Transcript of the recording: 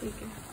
ठीक है